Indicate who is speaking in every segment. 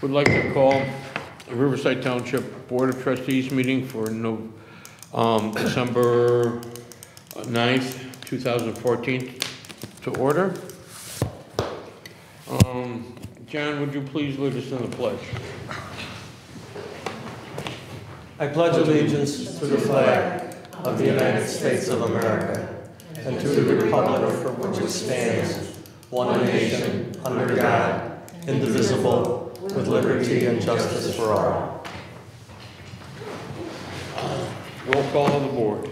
Speaker 1: Would like to call the Riverside Township Board of Trustees meeting for no, um, December 9th, 2014 to order. Um, John, would you please lead us in the pledge?
Speaker 2: I pledge allegiance to the flag of the United States of America and to the republic for which it stands, one nation, under God, indivisible, with liberty and justice for all.
Speaker 1: Roll call of the board.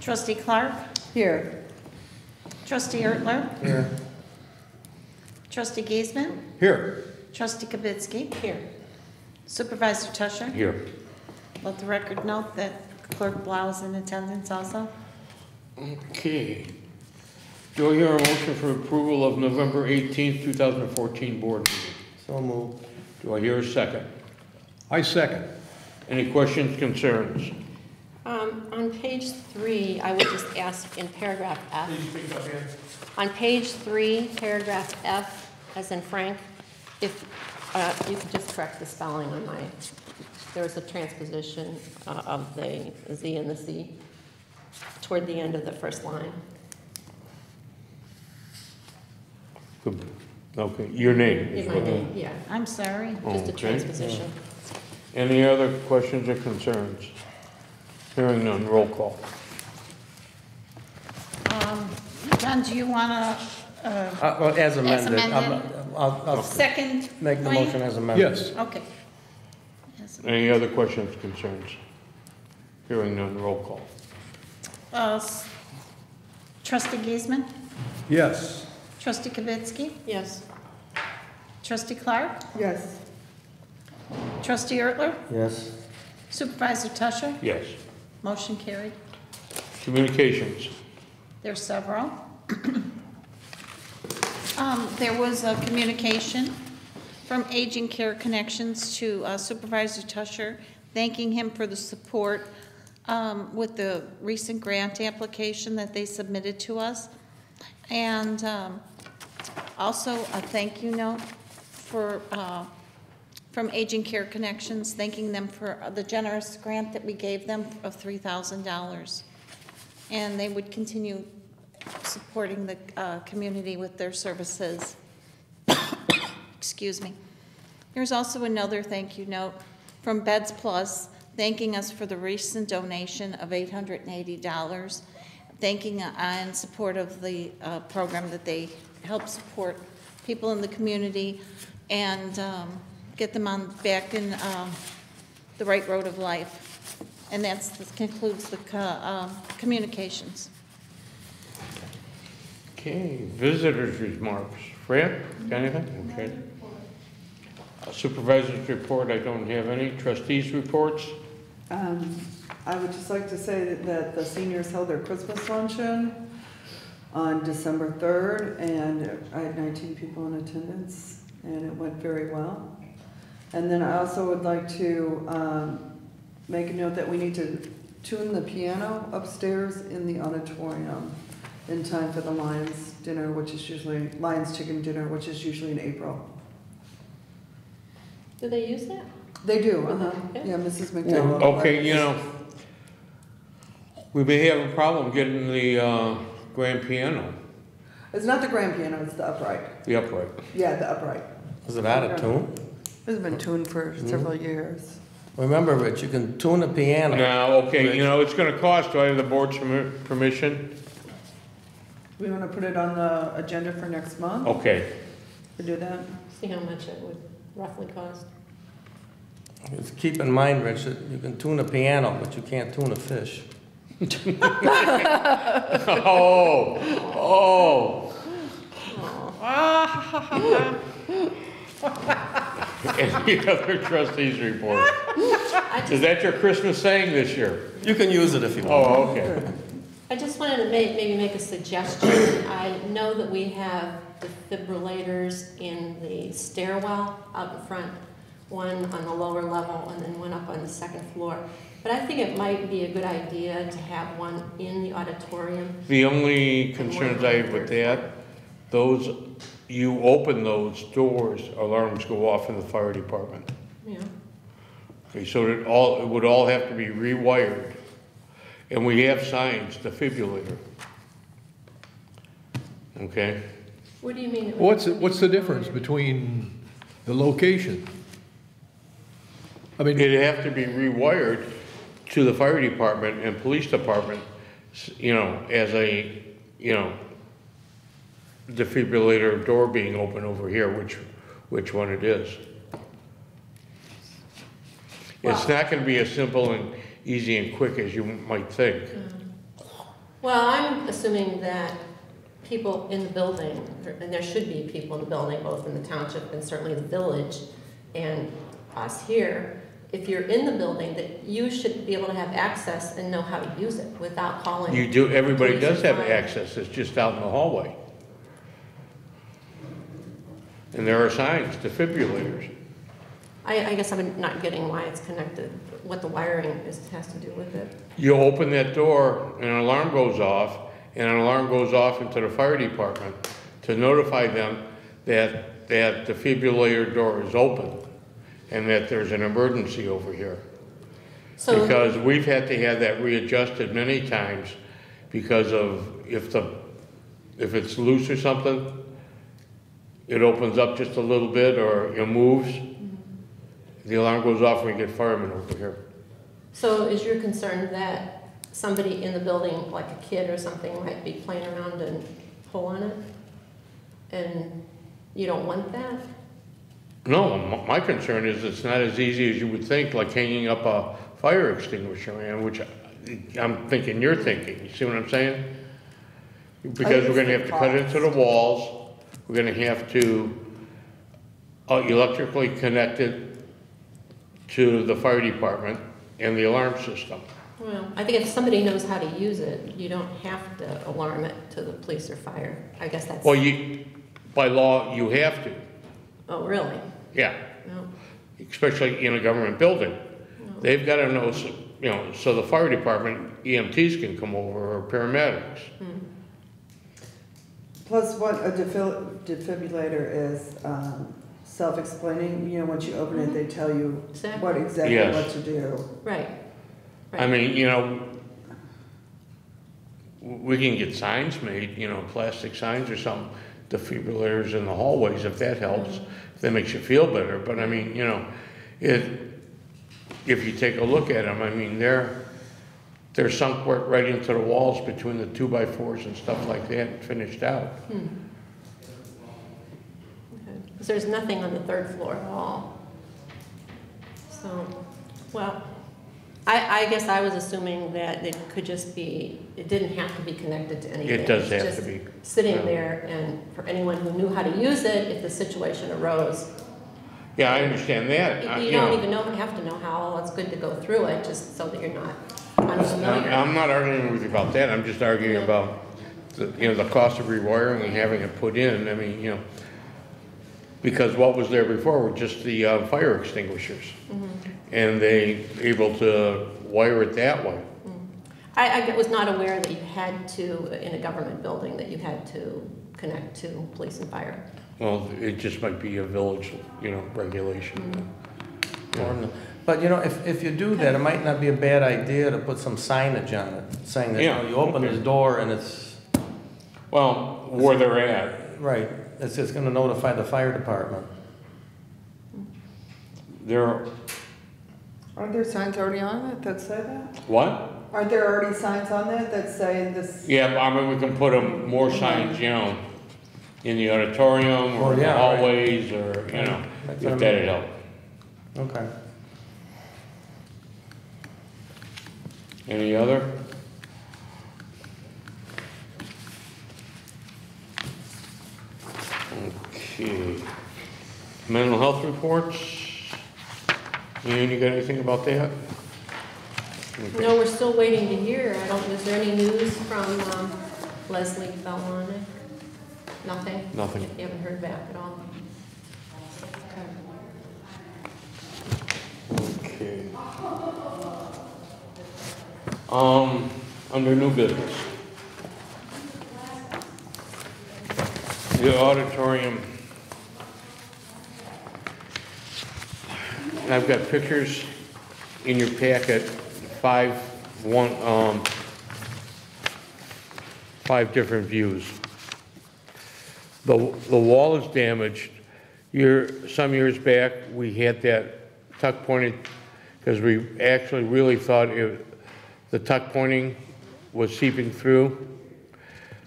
Speaker 3: Trustee Clark?
Speaker 4: Here.
Speaker 3: Trustee Ertler?
Speaker 2: Here.
Speaker 3: Trustee Giesman?
Speaker 1: Here.
Speaker 3: Trustee Kibitsky? Here. Supervisor Tusher?
Speaker 1: Here.
Speaker 3: Let the record note that Clerk Blau is in attendance also.
Speaker 1: Okay. Do I hear a motion for approval of November 18th, 2014 board meeting?
Speaker 2: So moved.
Speaker 1: Do I hear a second?
Speaker 5: I second.
Speaker 1: Any questions, concerns?
Speaker 6: Um, On page three, I would just ask in paragraph F. On page three, paragraph F, as in Frank, if uh, you could just correct the spelling on my, there was a transposition uh, of the Z and the C toward the end of the first line.
Speaker 1: Good. Okay, your name. is
Speaker 6: my
Speaker 1: what-
Speaker 6: name, yeah,
Speaker 3: I'm sorry.
Speaker 6: just a
Speaker 1: Okay.
Speaker 6: transposition.
Speaker 1: Any other questions or concerns? Hearing none, roll call.
Speaker 3: Um, John, do you want to,
Speaker 2: Uh, well, As amended. I'm-
Speaker 3: amended.
Speaker 2: I'll, I'll
Speaker 3: second?
Speaker 2: make the
Speaker 3: Wayne?
Speaker 2: motion as amended.
Speaker 5: Yes.
Speaker 3: Okay. Yes.
Speaker 1: Any other questions, or concerns? Hearing none, roll call.
Speaker 3: Uh, s- Trustee Giesman?
Speaker 5: Yes.
Speaker 3: Trustee Kibitsky?
Speaker 6: Yes,
Speaker 3: Trustee Clark?
Speaker 4: Yes.
Speaker 3: Trustee Ertler?
Speaker 2: Yes.
Speaker 3: Supervisor Tusher?
Speaker 1: Yes.
Speaker 3: Motion carried.
Speaker 1: Communications.
Speaker 3: There's several. Um, There was a communication from Aging Care Connections to uh, Supervisor Tusher, thanking him for the support um, with the recent grant application that they submitted to us. And um, also a thank you note for, uh, from Aging Care Connections, thanking them for the generous grant that we gave them of $3,000 and they would continue supporting the uh, community with their services. Excuse me. There's also another thank you note from Beds Plus, thanking us for the recent donation of $880, thanking uh, in support of the uh, program that they help support people in the community and um, get them on, back in um, the right road of life. And that's, that concludes the co- um, communications.
Speaker 1: Okay, visitors' remarks. Fran, got anything? Okay. Uh, Supervisors' report, I don't have any. Trustees' reports?
Speaker 4: Um, I would just like to say that, that the seniors held their Christmas luncheon on December third, and I had nineteen people in attendance, and it went very well. And then I also would like to, um, make a note that we need to tune the piano upstairs in the auditorium in time for the Lions dinner, which is usually, Lions Chicken Dinner, which is usually in April.
Speaker 6: do they use that?
Speaker 4: They do, uh-huh,
Speaker 6: Yeah.
Speaker 4: yeah, Mrs. McDowell.
Speaker 1: Okay, you know, we may have a problem getting the uh, grand piano,
Speaker 4: It's not the grand piano, it's the upright.
Speaker 1: the upright.
Speaker 4: Yeah, the upright.
Speaker 2: Is it out of tune?
Speaker 4: It's been tuned for mm-hmm. several years.
Speaker 2: Remember, Rich, you can tune a piano.
Speaker 1: Now, okay, you know, it's gonna cost, do I have the board's permi- permission?
Speaker 4: We want to put it on the agenda for next month
Speaker 1: Okay,
Speaker 4: to do that?
Speaker 6: See how much it would roughly cost?
Speaker 2: Just keep in mind, Rich, that you can tune a piano, but you can't tune a fish.
Speaker 1: Oh, oh. Any other trustees' report? Is that your Christmas saying this year?
Speaker 2: You can use it if you want.
Speaker 1: Oh, okay.
Speaker 6: I just wanted to make, maybe make a suggestion. I know that we have the defibrillators in the stairwell out in front, one on the lower level and then one up on the second floor. But I think it might be a good idea to have one in the auditorium.
Speaker 1: The only concerns I have with that, those you open those doors, alarms go off in the fire department.
Speaker 6: Yeah.
Speaker 1: Okay, so it all, it would all have to be rewired. And we have signs, the defibrillator. Okay?
Speaker 6: What do you mean? it would-
Speaker 5: What's, the- what's the difference between the location? I mean,
Speaker 1: It'd have to be rewired to the fire department and police department, you know, as a, you know, defibrillator door being open over here, which, which one it is. It's not gonna be as simple and easy and quick as you might think. Mm.
Speaker 6: Well, I'm assuming that people in the building, and there should be people in the building, both in the township and certainly the village, and us here, if you're in the building, that you should be able to have access and know how to use it without calling.
Speaker 1: You do, everybody does have
Speaker 6: fire.
Speaker 1: access, it's just out in the hallway. And there are signs, defibrillators.
Speaker 6: I, I guess I'm not getting why it's connected, what the wiring is, has to do with it.
Speaker 1: You open that door, and an alarm goes off, and an alarm goes off into the fire department to notify them that that defibrillator door is open and that there's an emergency over here.
Speaker 6: So,
Speaker 1: Because we've had to have that readjusted many times because of if the, if it's loose or something, it opens up just a little bit or it moves, the alarm goes off and we get firemen over here.
Speaker 6: so is your concern that somebody in the building, like a kid or something, might be playing around and pull on it? And you don't want that?
Speaker 1: No, my concern is it's not as easy as you would think, like hanging up a fire extinguisher, man, which I- I'm thinking you're thinking, you see what I'm saying? Because we're gonna have to cut into the walls, we're gonna have to uh, electrically connect it to the fire department and the alarm system.
Speaker 6: Well, I think if somebody knows how to use it, you don't have to alarm it to the police or fire. I guess that's,
Speaker 1: Well, you, by law, you have to,
Speaker 6: oh, really?
Speaker 1: Yeah,
Speaker 6: No.
Speaker 1: especially in a government building. They've gotta know, so- you know, so the fire department, EMTs can come over, or paramedics. Hmm.
Speaker 4: Plus, what a defib- defibrillator is um, self-explaining, you know, once you open it, mm-hmm. they tell you
Speaker 6: Exactly.
Speaker 4: what exactly
Speaker 1: Yes.
Speaker 4: what to do.
Speaker 6: Right.
Speaker 1: I mean, you know, w- we can get signs made, you know, plastic signs or some defibrillators in the hallways, if that helps, if that makes you feel better, but I mean, you know, it, if you take a look at them, I mean, they're, they're sunk right- into the walls between the two by fours and stuff like that, and finished out. Hmm.
Speaker 6: Okay. Because there's nothing on the third floor at all. So, well, I, I guess I was assuming that it could just be, it didn't have to be connected to anything.
Speaker 1: It does have to
Speaker 6: just
Speaker 1: be.
Speaker 6: Sitting there, and for anyone who knew how to use it, if the situation arose,
Speaker 1: Yeah, I understand that,
Speaker 6: you
Speaker 1: you
Speaker 6: don't
Speaker 1: know.
Speaker 6: even know, have to know how, it's good to go through it, just so that you're not
Speaker 1: I'm
Speaker 6: unfamiliar.
Speaker 1: I'm not arguing with you about that, I'm just arguing
Speaker 6: Yeah.
Speaker 1: about, the you know, the cost of rewiring and having it put in, I mean, you know, because what was there before were just the uh, fire extinguishers. Mm-hmm. And they able to wire it that way. Mm-hmm.
Speaker 6: I, I was not aware that you had to, in a government building, that you had to connect to police and fire.
Speaker 1: Well, it just might be a village, you know, regulation. Mm-hmm.
Speaker 2: Or- But, you know, if, if you do that, it might not be a bad idea to put some signage on it, saying that, you know, you open this door and it's,
Speaker 1: Well, where they're at,
Speaker 2: right, it's just gonna notify the fire department.
Speaker 1: they're,
Speaker 4: Aren't there signs already on it that say that?
Speaker 1: what?
Speaker 4: Aren't there already signs on it that say this?
Speaker 1: Yeah, I mean, we can put them, more signs, you know, in the auditorium or
Speaker 2: Well,
Speaker 1: in the
Speaker 2: yeah, right.
Speaker 1: hallways or, you know,
Speaker 2: That's what I
Speaker 1: if that'd help.
Speaker 2: Okay.
Speaker 1: Any other? Okay. Mental health reports? Ian, you got anything about that? Okay.
Speaker 6: No, we're still waiting to hear. I don't, is there any news from um, Leslie Belmonic? Nothing?
Speaker 1: Nothing.
Speaker 6: You haven't heard back at all? Okay.
Speaker 1: Okay. Um, under new business. The auditorium. I've got pictures in your packet, five, one, um, five different views. The, the wall is damaged. Year, some years back, we had that tuck pointed, because we actually really thought it, the tuck pointing was seeping through.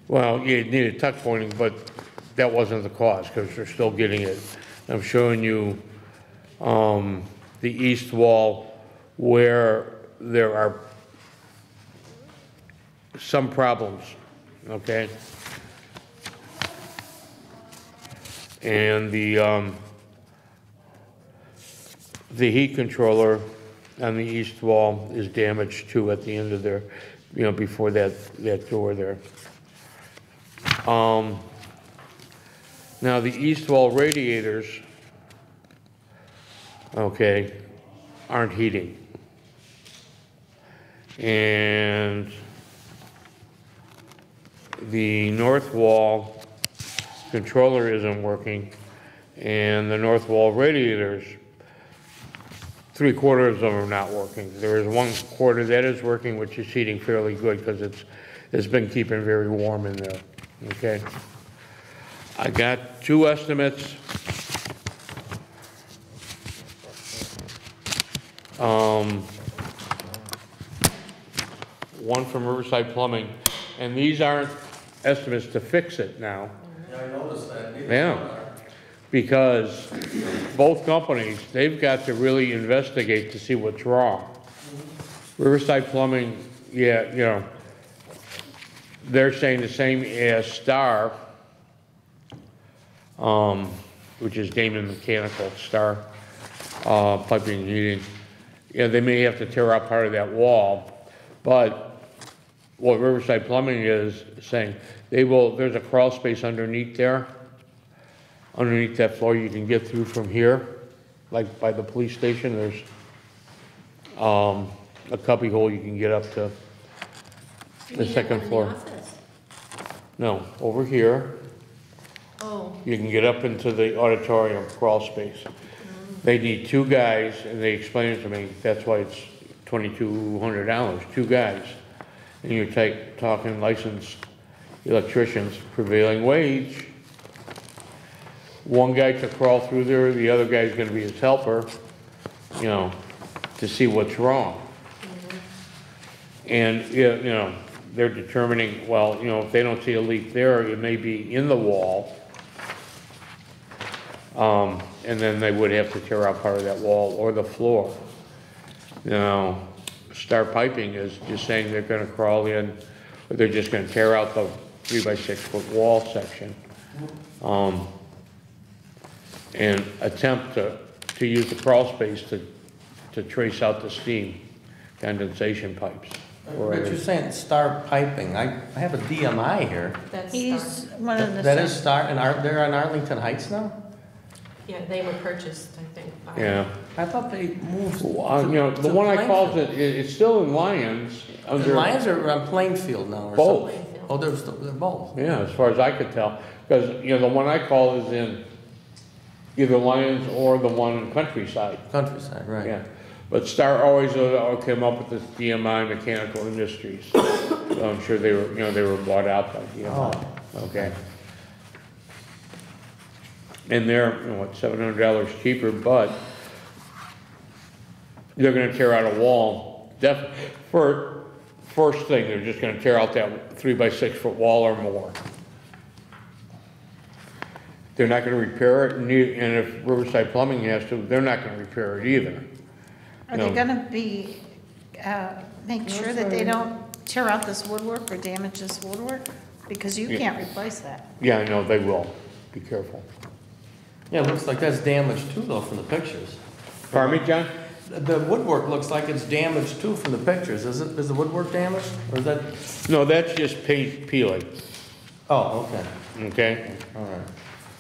Speaker 1: Well, yeah, it needed tuck pointing, but that wasn't the cause, because they're still getting it. I'm showing you, um, the east wall where there are some problems, okay? And the, um, the heat controller on the east wall is damaged too at the end of there, you know, before that, that door there. Um, now, the east wall radiators, okay, aren't heating. And the north wall controller isn't working, and the north wall radiators, three quarters of them are not working. There is one quarter that is working, which is heating fairly good, because it's, it's been keeping very warm in there, okay? I got two estimates. Um, one from Riverside Plumbing, and these aren't estimates to fix it now.
Speaker 2: Yeah, I noticed that.
Speaker 1: Yeah. Because both companies, they've got to really investigate to see what's wrong. Riverside Plumbing, yeah, you know, they're saying the same as Star, um, which is Damon Mechanical, Star, uh, Piping and Heating. Yeah, they may have to tear out part of that wall, but what Riverside Plumbing is saying, they will, there's a crawl space underneath there. Underneath that floor, you can get through from here, like by the police station, there's, um, a cubby hole you can get up to
Speaker 6: You
Speaker 1: the
Speaker 6: mean
Speaker 1: second
Speaker 6: in the
Speaker 1: floor.
Speaker 6: office?
Speaker 1: No, over here,
Speaker 6: Oh,
Speaker 1: you can get up into the auditorium crawl space. They need two guys, and they explained it to me, that's why it's twenty-two hundred dollars, two guys. And you're take, talking licensed electricians, prevailing wage. One guy to crawl through there, the other guy's gonna be his helper, you know, to see what's wrong. Mm-hmm. And, you know, they're determining, well, you know, if they don't see a leak there, it may be in the wall. Um, and then they would have to tear out part of that wall or the floor. Now, Star Piping is just saying they're gonna crawl in, or they're just gonna tear out the three by six foot wall section. Um, and attempt to, to use the crawl space to, to trace out the steam condensation pipes.
Speaker 2: But you're saying Star Piping, I, I have a DMI here.
Speaker 6: that's
Speaker 3: He's
Speaker 6: Star.
Speaker 3: one of the.
Speaker 2: That is Star, and are, they're on Arlington Heights now?
Speaker 6: Yeah, they were purchased, I think. by-
Speaker 1: Yeah.
Speaker 2: I thought they moved.
Speaker 1: Uh,
Speaker 2: to-
Speaker 1: you know, the
Speaker 2: to
Speaker 1: one I called,
Speaker 2: Plainfield.
Speaker 1: it, it's still in Lyons.
Speaker 2: The
Speaker 1: under-
Speaker 2: Lyons are on Plainfield now or
Speaker 1: Both.
Speaker 2: something? Oh, they're, still- they're both.
Speaker 1: Yeah, as far as I could tell, because, you know, the one I called is in either Lyons or the one in Countryside,
Speaker 2: Countryside, right.
Speaker 1: yeah. But Star always uh, came up with this DMI Mechanical Industries. So I'm sure they were, you know, they were bought out by DMI, okay? And they're, you know, what, seven hundred dollars cheaper, but they're gonna tear out a wall, def, for, first thing, they're just gonna tear out that three by six foot wall or more. They're not gonna repair it, and ne- and if Riverside Plumbing has to, they're not gonna repair it either.
Speaker 3: Are they gonna be, uh, make sure that they don't tear out this woodwork or damage this woodwork? Because you
Speaker 1: Yeah.
Speaker 3: can't replace that.
Speaker 1: Yeah, I know, they will, be careful.
Speaker 2: Yeah, it looks like that's damaged too though from the pictures.
Speaker 1: Pardon me, John?
Speaker 2: The- The woodwork looks like it's damaged too from the pictures. Is it, is the woodwork damaged? Or is that,
Speaker 1: No, that's just paint peeling,
Speaker 2: oh, okay,
Speaker 1: okay?
Speaker 2: all right.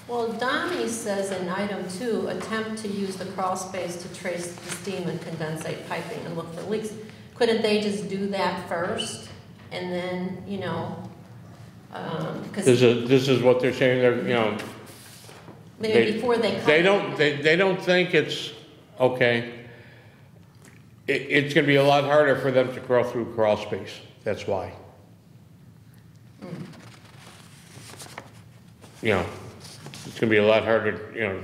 Speaker 6: Well, Donnie says in item two, attempt to use the crawl space to trace the steam and condensate piping and look for leaks. Couldn't they just do that first and then, you know, um, Because
Speaker 1: This is, this is what they're saying, they're, you know,
Speaker 6: maybe
Speaker 1: they-
Speaker 6: before they come.
Speaker 1: they don't, they, they don't think it's, okay. It, it's gonna be a lot harder for them to crawl through crawl space, that's why. You know, it's gonna be a lot harder, you know,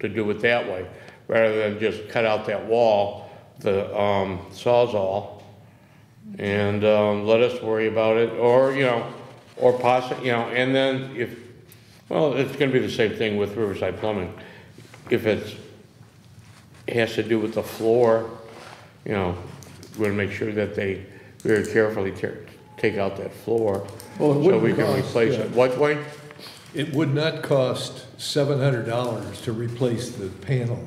Speaker 1: to do it that way, rather than just cut out that wall, the, um, sawzall, and, um, let us worry about it, or, you know, or possi, you know, and then if, well, it's gonna be the same thing with Riverside Plumbing. If it's, has to do with the floor, you know, we're gonna make sure that they very carefully tear, take out that floor,
Speaker 5: Well, it
Speaker 1: so
Speaker 5: wouldn't
Speaker 1: we can
Speaker 5: cost,
Speaker 1: replace
Speaker 5: yeah.
Speaker 1: it. Uh, what, Wayne?
Speaker 5: It would not cost seven hundred dollars to replace the panel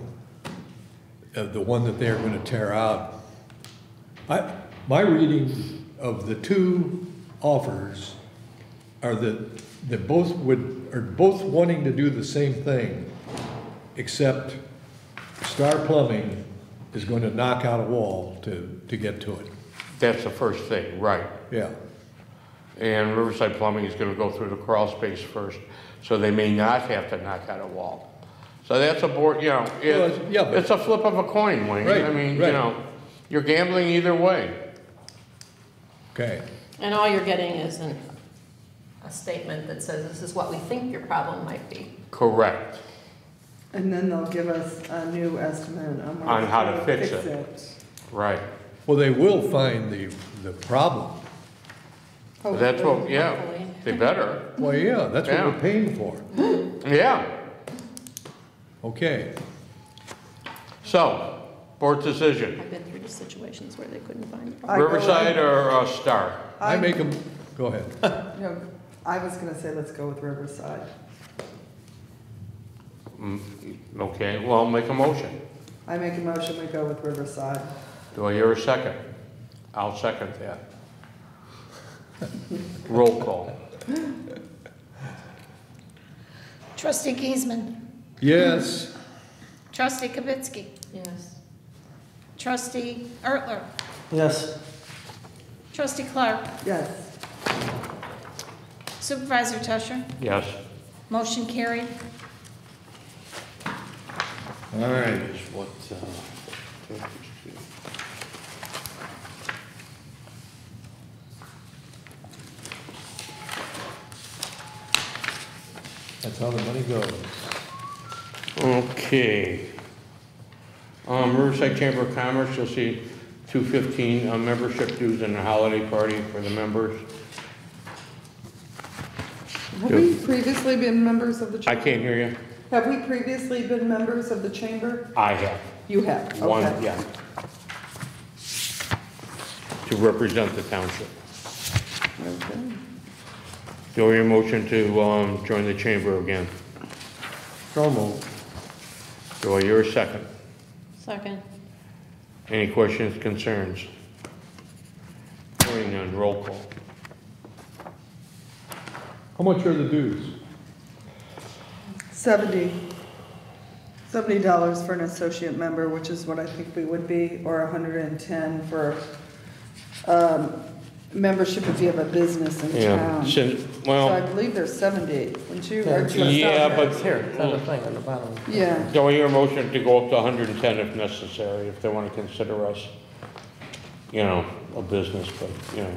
Speaker 5: of the one that they're gonna tear out. I, my reading of the two offers are that, that both would, are both wanting to do the same thing, except Star Plumbing is gonna knock out a wall to, to get to it.
Speaker 1: That's the first thing, right.
Speaker 5: Yeah,
Speaker 1: And Riverside Plumbing is gonna go through the crawl space first, so they may not have to knock out a wall. So that's a board, you know,
Speaker 5: Well,
Speaker 1: it,
Speaker 5: yeah, but-
Speaker 1: it's a flip of a coin, Wayne. I
Speaker 5: Right,
Speaker 1: mean, you
Speaker 5: right.
Speaker 1: know, you're gambling either way.
Speaker 5: okay.
Speaker 6: And all you're getting is an, a statement that says this is what we think your problem might be.
Speaker 1: Correct.
Speaker 4: And then they'll give us a new estimate on.
Speaker 1: On how to fix
Speaker 4: fix
Speaker 1: it. Right.
Speaker 5: Well, they will find the, the problem.
Speaker 1: That's what, yeah,
Speaker 6: Hopefully.
Speaker 1: they better.
Speaker 5: Well, yeah, that's what
Speaker 1: Yeah.
Speaker 5: we're paying for.
Speaker 1: Yeah.
Speaker 5: Okay.
Speaker 1: So, board decision,
Speaker 6: I've been through the situations where they couldn't find the problem.
Speaker 1: Riverside or uh, Star?
Speaker 5: I make them, go ahead.
Speaker 4: No, I was gonna say, let's go with Riverside.
Speaker 1: Mm, Okay, well, I'll make a motion.
Speaker 4: I make a motion, we go with Riverside.
Speaker 1: Do I hear a second? I'll second that. Roll call.
Speaker 3: Trustee Giesman,
Speaker 5: Yes,
Speaker 3: trustee Kavitsky,
Speaker 6: Yes.
Speaker 3: trustee Ertler,
Speaker 2: Yes.
Speaker 3: trustee Clark,
Speaker 4: Yes.
Speaker 3: Supervisor Tusher,
Speaker 1: Yes.
Speaker 3: motion carried.
Speaker 5: all right.
Speaker 1: What, uh,
Speaker 5: That's how the money goes.
Speaker 1: Okay. Um, Riverside Chamber of Commerce, you'll see two fifteen, uh, membership dues and a holiday party for the members.
Speaker 4: Have we previously been members of the chamber?
Speaker 1: I
Speaker 4: chamber?
Speaker 1: can't hear you.
Speaker 4: Have we previously been members of the chamber?
Speaker 1: I have,
Speaker 4: You have,
Speaker 1: one, yeah. To represent the township.
Speaker 4: Okay.
Speaker 1: Do I hear a motion to, um, join the chamber again?
Speaker 2: So moved.
Speaker 1: Do I hear a second?
Speaker 6: Second.
Speaker 1: Any questions, concerns? Hearing none, roll call.
Speaker 5: How much are the dues?
Speaker 4: Seventy. Seventy dollars for an associate member, which is what I think we would be, or a hundred and ten for, um, membership if you have a business in
Speaker 1: Yeah,
Speaker 4: town.
Speaker 1: since,
Speaker 4: So I
Speaker 1: well,
Speaker 4: believe there's seventy, wouldn't you?
Speaker 2: Yeah,
Speaker 4: Or just
Speaker 1: yeah,
Speaker 4: seven?
Speaker 1: but.
Speaker 2: Here, it's on the thing on the bottom.
Speaker 4: Yeah,
Speaker 1: Do I hear a motion to go up to hundred and ten if necessary, if they wanna consider us, you know, a business, but, you know.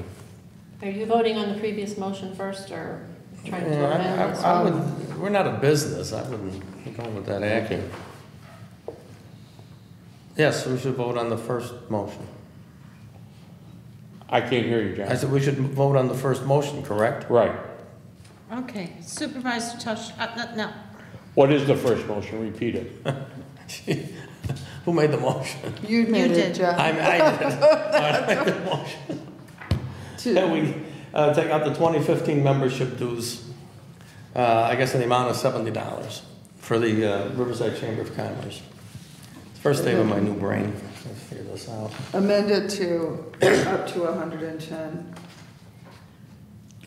Speaker 6: Are you voting on the previous motion first or trying to
Speaker 2: Yeah,
Speaker 6: amend
Speaker 2: I-
Speaker 6: this
Speaker 2: I, I
Speaker 6: one?
Speaker 2: would, we're not a business, I wouldn't go with that acting. Yes, we should vote on the first motion.
Speaker 1: I can't hear you,
Speaker 2: I
Speaker 1: John.
Speaker 2: said we should vote on the first motion, correct?
Speaker 1: Right.
Speaker 3: Okay, Supervisor Tusher, uh, no, no,
Speaker 1: What is the first motion? Repeat it.
Speaker 2: Who made the motion?
Speaker 4: you made
Speaker 3: did.
Speaker 4: it, Jeff.
Speaker 2: I, I did. I made the motion. That we, uh, take out the twenty fifteen membership dues, uh, I guess in the amount of seventy dollars for the, uh, Riverside Chamber of Commerce. First day of my new brain, let's figure this out.
Speaker 4: Amend it to up to hundred and ten.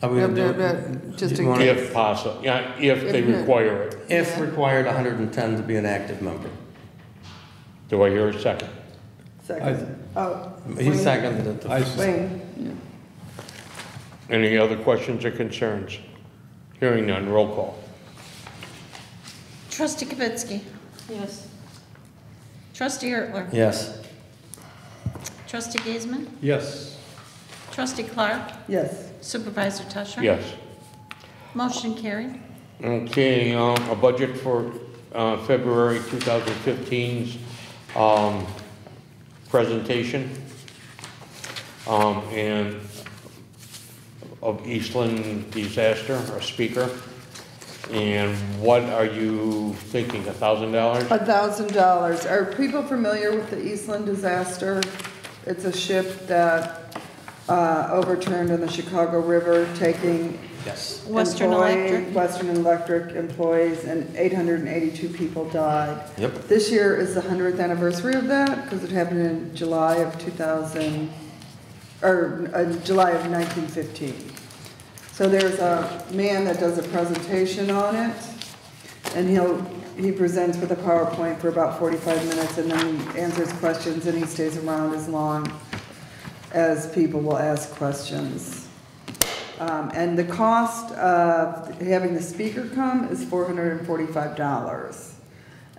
Speaker 2: Are we gonna do
Speaker 4: Yeah,
Speaker 2: it?
Speaker 4: just
Speaker 2: You
Speaker 4: in
Speaker 2: wanna-
Speaker 1: If possible, yeah, if they
Speaker 4: If-
Speaker 1: require it.
Speaker 2: If
Speaker 4: Yeah.
Speaker 2: required, hundred and ten to be an active member.
Speaker 1: Do I hear a second?
Speaker 4: Second. Oh,
Speaker 2: He
Speaker 4: Wayne.
Speaker 2: seconded it.
Speaker 5: I, s-
Speaker 4: Wayne,
Speaker 1: Any other questions or concerns? Hearing none, roll call.
Speaker 3: Trustee Kibitsky.
Speaker 6: Yes.
Speaker 3: Trustee Ertler.
Speaker 2: Yes.
Speaker 3: Trustee Giesman.
Speaker 5: Yes.
Speaker 3: Trustee Clark.
Speaker 4: Yes.
Speaker 3: Supervisor Tusher.
Speaker 1: Yes.
Speaker 3: Motion carried.
Speaker 1: Okay, um, a budget for, uh, February 2015's, um, presentation. Um, and of Eastland disaster, a speaker. And what are you thinking, a thousand dollars?
Speaker 4: A thousand dollars. Are people familiar with the Eastland disaster? It's a ship that uh, overturned in the Chicago River, taking
Speaker 2: Yes.
Speaker 3: Western
Speaker 4: employee-
Speaker 3: Electric.
Speaker 4: Western Electric employees, and eight hundred and eighty-two people died.
Speaker 2: Yep.
Speaker 4: This year is the hundredth anniversary of that, because it happened in July of two thousand, or, uh, July of nineteen fifteen. So there's a man that does a presentation on it, and he'll, he presents with a PowerPoint for about forty-five minutes, and then he answers questions, and he stays around as long as people will ask questions. Um, and the cost of having the speaker come is four hundred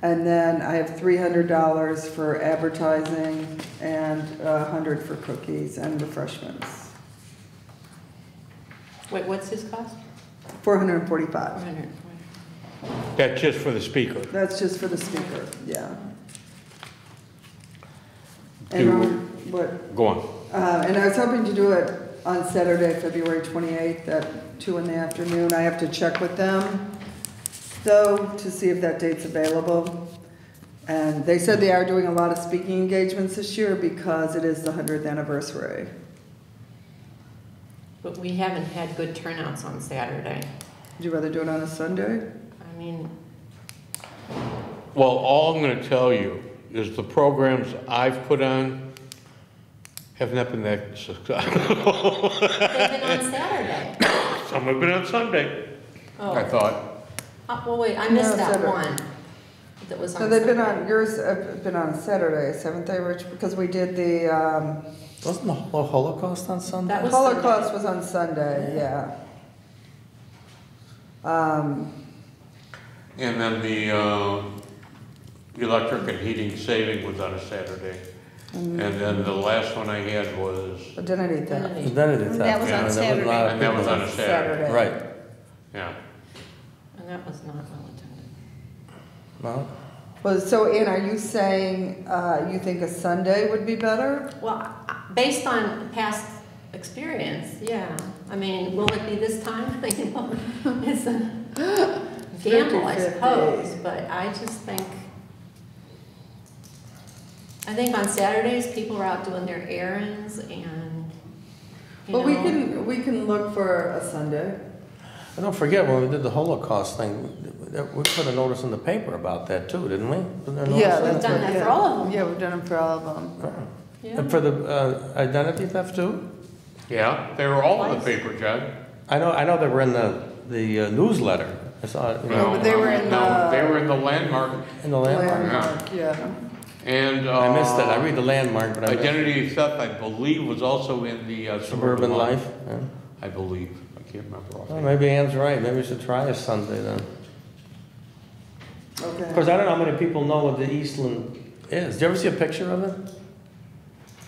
Speaker 4: and then I have three hundred dollars for advertising and a hundred for cookies and refreshments.
Speaker 6: Wait, what's his cost?
Speaker 4: Four hundred and forty-five.
Speaker 6: 400.
Speaker 1: That's just for the speaker.
Speaker 4: That's just for the speaker, yeah.
Speaker 1: Do-
Speaker 4: And um, what,
Speaker 1: Go on.
Speaker 4: Uh, And I was hoping to do it on Saturday, February 28th at two in the afternoon. I have to check with them, though, to see if that date's available. And they said they are doing a lot of speaking engagements this year because it is the 100th anniversary.
Speaker 6: But we haven't had good turnouts on Saturday.
Speaker 4: Would you rather do it on a Sunday?
Speaker 6: I mean,
Speaker 1: Well, all I'm gonna tell you is the programs I've put on have not been that successful.
Speaker 6: they've been on Saturday.
Speaker 1: Some have been on Sunday, I
Speaker 6: Oh,
Speaker 1: thought.
Speaker 6: uh, well, wait, I missed
Speaker 4: No,
Speaker 6: that
Speaker 4: Saturday.
Speaker 6: one that was on
Speaker 4: So they've been on, yours have been on Saturday, haven't they, Rich? Because we did the, um,
Speaker 2: Wasn't the Holocaust on Sunday?
Speaker 6: That was
Speaker 4: Holocaust
Speaker 6: Sunday.
Speaker 4: was on Sunday, yeah. Um,
Speaker 1: And then the, uh, electric and heating saving was on a Saturday. And then the last one I had was,
Speaker 4: Identity theft.
Speaker 6: Identity.
Speaker 2: Identity
Speaker 3: And
Speaker 2: theft.
Speaker 3: that was
Speaker 2: yeah,
Speaker 3: on Saturday.
Speaker 2: lot of
Speaker 1: and that was on a Saturday.
Speaker 2: Right.
Speaker 1: yeah.
Speaker 6: And that was not well attended.
Speaker 2: Well,
Speaker 4: Well, so Ann, are you saying, uh, you think a Sunday would be better?
Speaker 6: Well, I- based on past experience, yeah. I mean, will it be this time? You know, It's a gamble, I suppose, but I just think, I think on Saturdays, people are out doing their errands and, you
Speaker 4: Well, we
Speaker 6: know.
Speaker 4: can, we can look for a Sunday.
Speaker 2: and don't forget, when we did the Holocaust thing, we put a notice in the paper about that too, didn't we? Wasn't there a
Speaker 4: Yeah,
Speaker 2: notice in
Speaker 6: We've
Speaker 2: the
Speaker 6: done that for all of them.
Speaker 4: Yeah, we've done it for all of them.
Speaker 2: paper?
Speaker 6: Yeah.
Speaker 2: And for the uh, identity theft too?
Speaker 1: Yeah, they were all in the paper, Judd.
Speaker 2: I know, I know they were in the, the uh, newsletter. I saw it, you know,
Speaker 4: No, but they were in
Speaker 1: No,
Speaker 4: the-
Speaker 1: They were in the landmark,
Speaker 2: in the landmark.
Speaker 4: Landmark, yeah.
Speaker 1: and, uh.
Speaker 2: I missed it. I read the landmark, but I missed
Speaker 1: Identity theft, I believe, was also in the uh,
Speaker 2: suburban life. yeah.
Speaker 1: I believe, I can't remember
Speaker 2: Well,
Speaker 1: offhand.
Speaker 2: maybe Ann's right. Maybe we should try a Sunday then. Of course, I don't know how many people know what the Eastland is. Did you ever see a picture of it?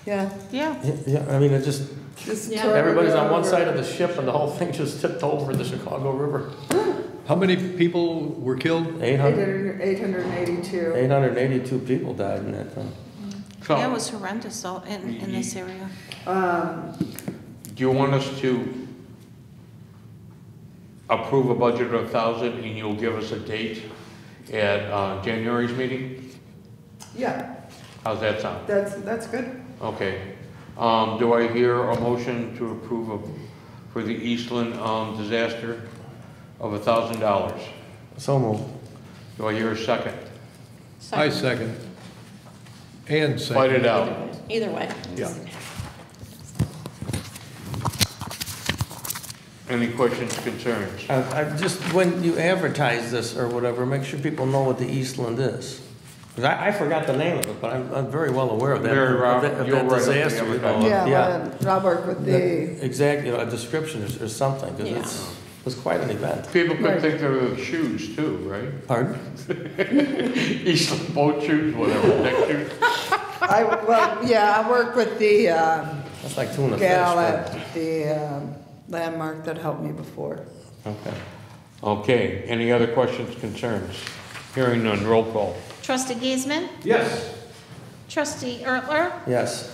Speaker 4: Yeah.
Speaker 3: Yeah.
Speaker 2: Yeah, Yeah, I mean, it just,
Speaker 4: Just
Speaker 6: Yeah.
Speaker 4: turn
Speaker 2: everybody's on one
Speaker 4: over.
Speaker 2: side of the ship and the whole thing just tipped over the Chicago River.
Speaker 5: How many people were killed?
Speaker 2: 800,
Speaker 4: 800 882.
Speaker 2: 882 people died in that thing.
Speaker 1: So,
Speaker 3: Yeah, it was horrendous all in, in this area.
Speaker 4: Um,
Speaker 1: do you want us to approve a budget of a thousand and you'll give us a date at, uh, January's meeting?
Speaker 4: yeah,
Speaker 1: How's that sound?
Speaker 4: that's, that's good.
Speaker 1: Okay. Um, do I hear a motion to approve of, for the Eastland, um, disaster of a thousand dollars?
Speaker 2: So moved.
Speaker 1: Do I hear a second?
Speaker 5: I second. And second.
Speaker 1: Fight it out.
Speaker 6: Either way.
Speaker 5: Yeah.
Speaker 1: Any questions, concerns?
Speaker 2: I, I just, when you advertise this or whatever, make sure people know what the Eastland is. Because I, I forgot the name of it, but I'm, I'm very well aware of that.
Speaker 1: Mary
Speaker 2: of
Speaker 1: Rob,
Speaker 2: that- of that
Speaker 1: write up the
Speaker 2: disaster, you know,
Speaker 1: advertisement.
Speaker 4: Yeah, well, I'll work with the,
Speaker 2: Exactly, you know, a description or, or something, because
Speaker 6: Yeah.
Speaker 2: it's, it was quite an event.
Speaker 1: People could
Speaker 4: Right.
Speaker 1: think they're shoes too, right?
Speaker 2: Pardon?
Speaker 1: Eastland boat shoes, whatever, deck shoes.
Speaker 4: I, well, yeah, I work with the um,
Speaker 2: That's like tuna fish.
Speaker 4: gal
Speaker 2: but-
Speaker 4: at the um, landmark that helped me before.
Speaker 1: Okay. Okay, any other questions, concerns? Hearing none, roll call.
Speaker 3: Trustee Giesman?
Speaker 5: Yes.
Speaker 3: Trustee Ertler?
Speaker 2: Yes.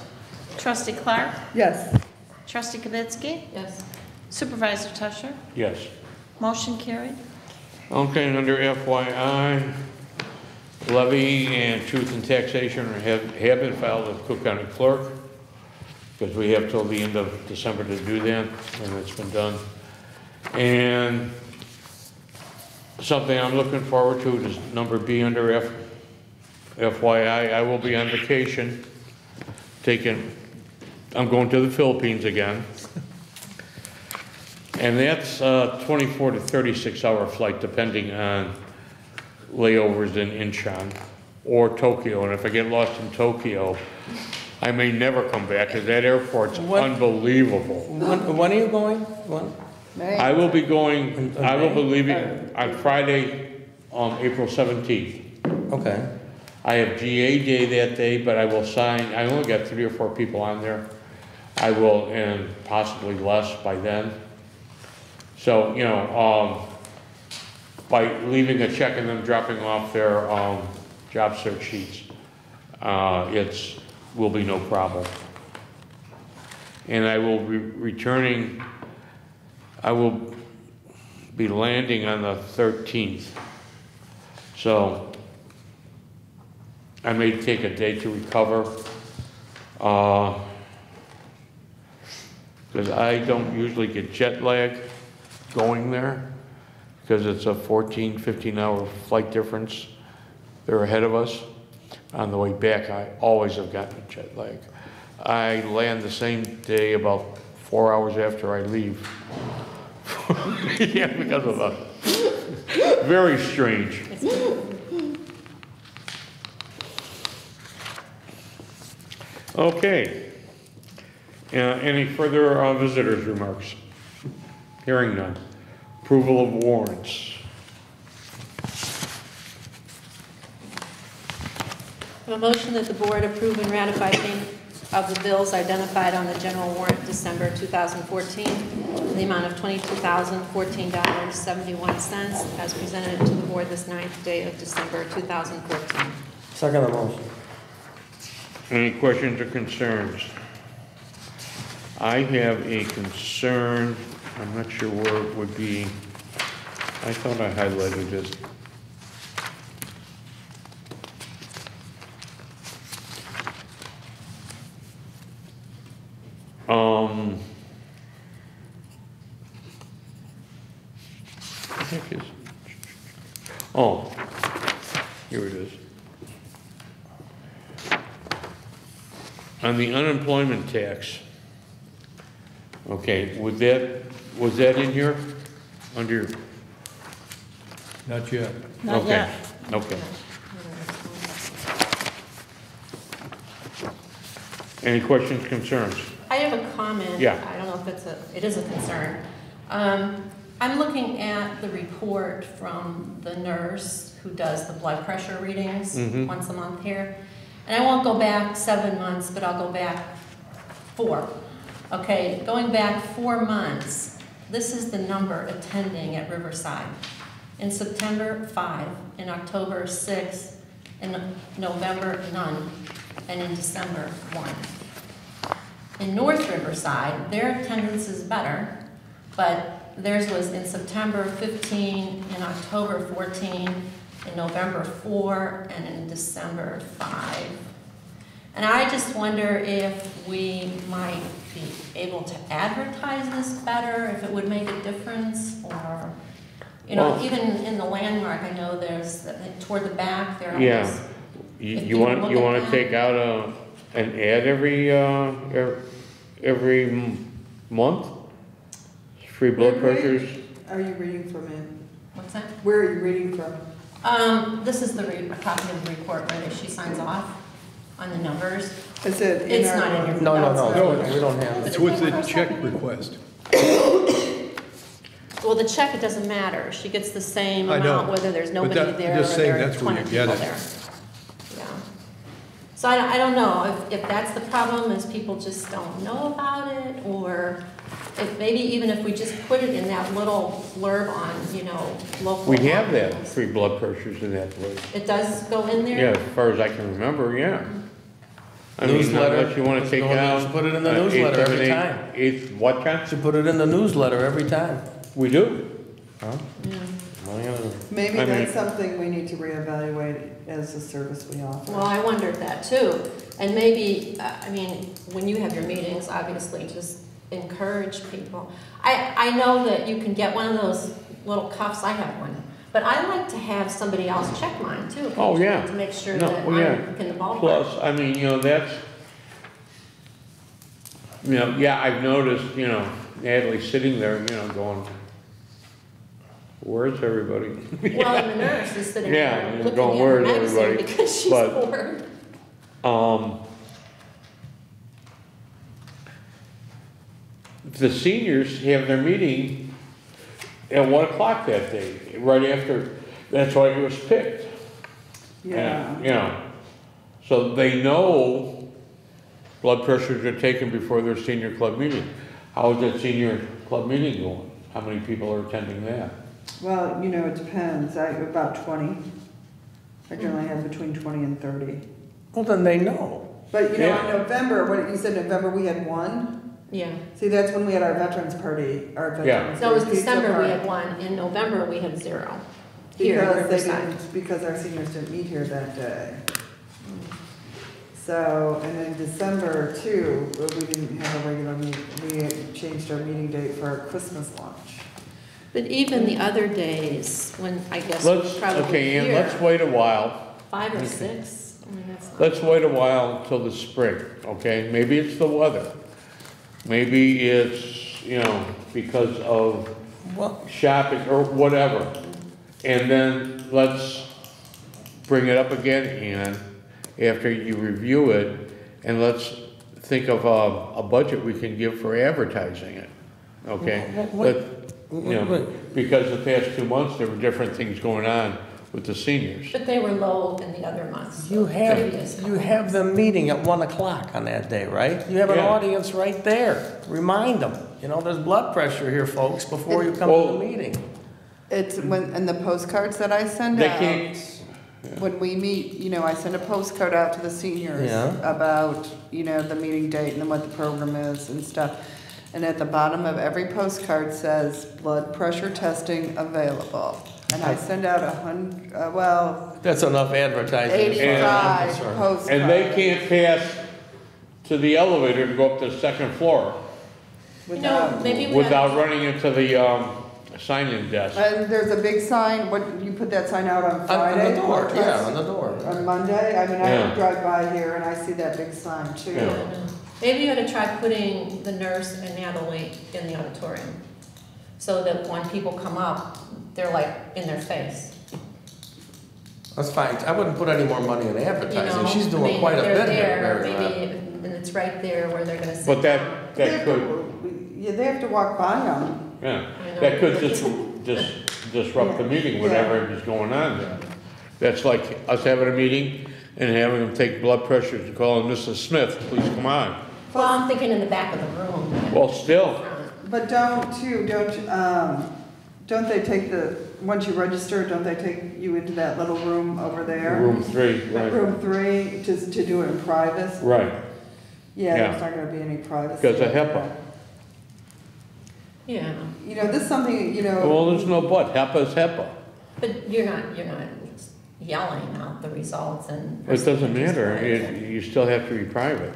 Speaker 3: Trustee Clark?
Speaker 4: Yes,
Speaker 3: Trustee Kavitsky?
Speaker 6: Yes.
Speaker 3: Supervisor Tusher?
Speaker 1: Yes.
Speaker 3: Motion carried.
Speaker 1: Okay, and under FYI, levy and truth and taxation have, have been filed with Cook County Clerk, because we have till the end of December to do that, and it's been done. And something I'm looking forward to is number B under F, FYI, I will be on vacation, taking, I'm going to the Philippines again. And that's a 24 to 36 hour flight depending on layovers in Incheon or Tokyo. And if I get lost in Tokyo, I may never come back because that airport's
Speaker 2: What-
Speaker 1: unbelievable.
Speaker 2: When, when are you going? When?
Speaker 4: May,
Speaker 1: I will be going, I will be leaving on Friday, um, April 17th.
Speaker 2: Okay.
Speaker 1: I have GA day that day, but I will sign, I only got three or four people on there. I will, and possibly less by then. So, you know, um, by leaving a check and them dropping off their, um, job search sheets, uh, it's, will be no problem. And I will be returning, I will be landing on the thirteenth. So, I may take a day to recover, uh, because I don't usually get jet lag going there, because it's a 14, 15-hour flight difference. They're ahead of us. On the way back, I always have gotten jet lag. I land the same day about four hours after I leave. Yeah, because of that. Very strange. Okay. Uh, Any further uh, visitors' remarks? Hearing none. Approval of warrants.
Speaker 6: A motion that the board approve and ratify payment of the bills identified on the general warrant December 2014 in the amount of $22,014.71 as presented to the board this ninth day of December 2014.
Speaker 2: Second motion.
Speaker 1: Any questions or concerns? I have a concern, I'm not sure where it would be. I thought I highlighted this. Um. Oh, here it is. On the unemployment tax, okay, would that, was that in here? Under,
Speaker 5: Not yet.
Speaker 3: Not
Speaker 1: okay,
Speaker 3: yet.
Speaker 1: okay. Any questions, concerns?
Speaker 6: I have a comment.
Speaker 1: Yeah.
Speaker 6: I don't know if it's a, it is a concern. Um, I'm looking at the report from the nurse who does the blood pressure readings
Speaker 1: Mhm.
Speaker 6: once a month here. And I won't go back seven months, but I'll go back four. Okay, going back four months, this is the number attending at Riverside. In September, five. In October, six. In November, none. And in December, one. In North Riverside, their attendance is better, but theirs was in September 15, in October 14, in November 4, and in December 5. And I just wonder if we might be able to advertise this better, if it would make a difference, or, you know,
Speaker 1: Well-
Speaker 6: even in the landmark, I know there's, toward the back, there
Speaker 1: Yeah. You, you
Speaker 6: you
Speaker 1: want, you wanna take out a, an ad every, uh, ev- every month? Free blood
Speaker 4: Wait, wait.
Speaker 1: pressures?
Speaker 4: are you reading from it?
Speaker 6: What's that?
Speaker 4: Where are you reading from?
Speaker 6: Um, this is the re, a copy of the report where she signs off on the numbers.
Speaker 4: Is it in
Speaker 6: It's
Speaker 4: our?
Speaker 6: not in your.
Speaker 2: No, no,
Speaker 6: it's
Speaker 2: no,
Speaker 6: not.
Speaker 2: we don't have.
Speaker 5: It's with the check request.
Speaker 6: Well, the check, it doesn't matter. She gets the same
Speaker 5: I know,
Speaker 6: amount whether there's
Speaker 5: but
Speaker 6: nobody
Speaker 5: that-
Speaker 6: there or
Speaker 5: just saying
Speaker 6: there are
Speaker 5: that's where
Speaker 6: twenty
Speaker 5: you
Speaker 6: people
Speaker 5: get
Speaker 6: there.
Speaker 5: it.
Speaker 6: Yeah. So I, don't- I don't know if, if that's the problem, is people just don't know about it, or if maybe even if we just put it in that little blurb on, you know, local.
Speaker 1: We have that,
Speaker 6: hospitals.
Speaker 1: three blood pressures in that place.
Speaker 6: It does go in there?
Speaker 1: Yeah, as far as I can remember, yeah. I mean,
Speaker 2: Newsletter.
Speaker 1: unless you wanna
Speaker 2: Let's
Speaker 1: take
Speaker 2: go in
Speaker 1: out.
Speaker 2: just put it in the
Speaker 1: uh, eighth
Speaker 2: newsletter
Speaker 1: of an
Speaker 2: every time.
Speaker 1: Eighth, what, John?
Speaker 2: Should put it in the newsletter every time.
Speaker 1: We do.
Speaker 2: Huh?
Speaker 6: Yeah.
Speaker 2: Well.
Speaker 4: Maybe
Speaker 1: I mean-
Speaker 4: that's something we need to reevaluate as a service we offer.
Speaker 6: Well, I wondered that too. And maybe, uh, I mean, when you have your meetings, obviously, just encourage people. I, I know that you can get one of those little cuffs, I have one, but I like to have somebody else check mine too.
Speaker 1: Oh, yeah.
Speaker 6: To make sure
Speaker 1: No,
Speaker 6: that
Speaker 1: well, yeah.
Speaker 6: I'm in the ballpark.
Speaker 1: Plus, I mean, you know, that's, you know, yeah, I've noticed, you know, Natalie sitting there, you know, going, where's everybody?
Speaker 6: Well, and the nurse is sitting
Speaker 1: Yeah,
Speaker 6: there looking
Speaker 1: going, "Where's everybody?"
Speaker 6: because she's
Speaker 1: But-
Speaker 6: bored.
Speaker 1: Um, the seniors have their meeting at one o'clock that day, right after, that's why it was picked.
Speaker 4: Yeah.
Speaker 1: And, You know, so they know blood pressures are taken before their senior club meeting. How is that senior club meeting going? How many people are attending that?
Speaker 4: Well, you know, it depends. I, about twenty. I generally have between twenty and thirty.
Speaker 2: Well, then they know.
Speaker 4: But you know,
Speaker 1: Yeah.
Speaker 4: in November, what, you said November, we had one?
Speaker 6: Yeah.
Speaker 4: See, that's when we had our veterans party, our veterans. Yeah.
Speaker 6: So it was
Speaker 4: pizza
Speaker 6: December, we had one. In November, we had zero. Here in
Speaker 4: Because they
Speaker 6: Riverside.
Speaker 4: didn't, because our seniors didn't meet here that day. So, and in December too, we didn't have a regular meet, we changed our meeting date for our Christmas lunch.
Speaker 6: But even the other days, when I guess
Speaker 1: Let's,
Speaker 6: probably
Speaker 1: okay, Ann, let's wait a while.
Speaker 6: five or six, I mean, that's not.
Speaker 1: Let's wait a while until the spring, okay? Maybe it's the weather. Maybe it's, you know, because of
Speaker 2: Well,
Speaker 1: shopping or whatever. And then let's bring it up again, Ann, after you review it, and let's think of a, a budget we can give for advertising it, okay?
Speaker 2: Wh- what-
Speaker 1: But, you know, because the past two months, there were different things going on with the seniors.
Speaker 6: But they were low in the other months.
Speaker 2: You
Speaker 6: previous
Speaker 2: have, you have the meeting at one o'clock on that day, right? You have an
Speaker 1: Yeah.
Speaker 2: audience right there. Remind them, you know, there's blood pressure here, folks, before you come to the meeting.
Speaker 4: It's when, and the postcards that I send
Speaker 1: They
Speaker 4: out,
Speaker 1: can't-
Speaker 4: when we meet, you know, I send a postcard out to the seniors
Speaker 2: Yeah.
Speaker 4: about, you know, the meeting date and then what the program is and stuff. And at the bottom of every postcard says, blood pressure testing available. And I send out a hun, uh, well,
Speaker 2: That's enough advertising. as far as I'm
Speaker 4: eighty-five
Speaker 2: concerned.
Speaker 4: postcards.
Speaker 1: And they can't pass to the elevator to go up to the second floor
Speaker 6: You
Speaker 4: without-
Speaker 6: maybe we
Speaker 1: without
Speaker 6: ought
Speaker 1: running into the, um, sign-in desk.
Speaker 4: And there's a big sign, what, you put that sign out on
Speaker 2: On, on
Speaker 4: Friday?
Speaker 2: the door,
Speaker 4: blood
Speaker 2: yeah,
Speaker 4: test?
Speaker 2: on the door.
Speaker 4: On Monday, I mean, I
Speaker 1: Yeah.
Speaker 4: drive by here and I see that big sign too.
Speaker 1: Yeah.
Speaker 6: to, maybe you ought to try putting the nurse and Natalie in the auditorium. So that when people come up, they're like in their face.
Speaker 2: That's fine. I wouldn't put any more money in
Speaker 6: You
Speaker 2: advertising.
Speaker 6: know,
Speaker 2: She's doing
Speaker 6: mean,
Speaker 2: quite a bit
Speaker 6: there,
Speaker 2: here,
Speaker 6: Maybe, and it's right there where they're gonna sit.
Speaker 1: But that,
Speaker 6: down.
Speaker 4: They
Speaker 1: that
Speaker 4: have
Speaker 1: could,
Speaker 4: to, yeah, they have to walk by them.
Speaker 1: yeah, that could just, just disrupt the meeting, whatever is going on there. That's like us having a meeting and having them take blood pressures and calling Mrs. Smith, please come on.
Speaker 6: Well, I'm thinking in the back of the room.
Speaker 1: Well, still,
Speaker 4: But don't too, don't, um, don't they take the, once you register, don't they take you into that little room over there?
Speaker 1: room three, right,
Speaker 4: Room three, to, to do it in private?
Speaker 1: right.
Speaker 4: Yeah,
Speaker 1: Yeah.
Speaker 4: there's not gonna be any privacy.
Speaker 1: Because of
Speaker 4: there.
Speaker 6: Yeah,
Speaker 4: You know, this is something, you know.
Speaker 1: Well, there's no but, HIPAA is HIPAA.
Speaker 6: but you're not, you're not yelling out the results and.
Speaker 1: It doesn't matter, it, you still have to be private.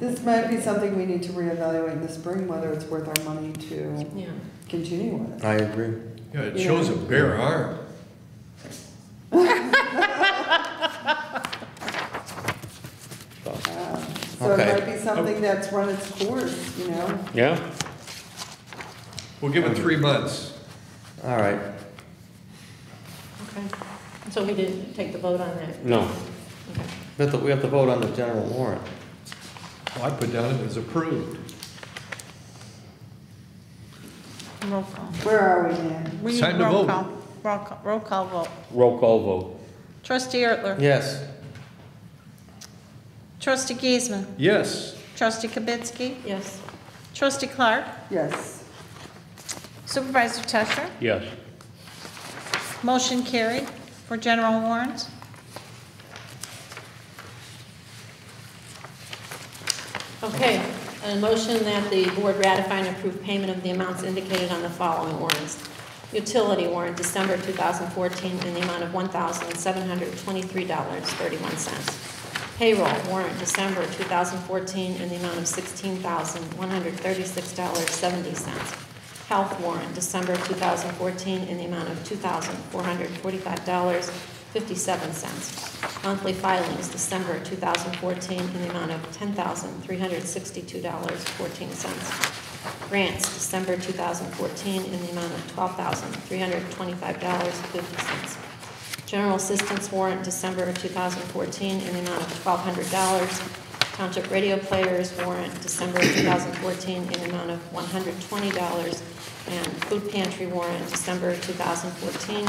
Speaker 6: I
Speaker 4: This might be something we need to reevaluate in the spring, whether it's worth our money to
Speaker 6: Yeah.
Speaker 4: continue with.
Speaker 2: I agree.
Speaker 5: Yeah, it shows a bare arm.
Speaker 4: Um, So it might be something that's run its course, you know?
Speaker 1: Yeah?
Speaker 5: We'll give it three months.
Speaker 2: All right.
Speaker 6: Okay. So we didn't take the vote on that?
Speaker 1: No.
Speaker 6: Okay.
Speaker 2: We have to, we have to vote on the general warrant.
Speaker 5: Well, I put down it as approved.
Speaker 3: Roll call.
Speaker 4: Where are we, Dan?
Speaker 3: We need
Speaker 5: Time to
Speaker 3: roll
Speaker 5: vote.
Speaker 3: call. Roll call, roll call vote.
Speaker 1: Roll call vote.
Speaker 3: Trustee Ertler.
Speaker 2: Yes.
Speaker 3: Trustee Giesman.
Speaker 5: Yes.
Speaker 3: Trustee Kibitsky.
Speaker 6: Yes.
Speaker 3: Trustee Clark.
Speaker 4: Yes.
Speaker 3: Supervisor Tusher.
Speaker 1: Yes.
Speaker 3: Motion carried for general warrants.
Speaker 6: Okay, a motion that the board ratify and approve payment of the amounts indicated on the following warrants. Utility warrant, December 2014, in the amount of $1,723.31. Payroll warrant, December 2014, in the amount of $16,136.70. Health warrant, December 2014, in the amount of $2,445.57. Monthly filings, December 2014, in the amount of $10,362.14. Grants, December 2014, in the amount of $12,325.50. General assistance warrant, December 2014, in the amount of $1,200. Township radio players warrant, December 2014, in the amount of $120. And food pantry warrant, December 2014,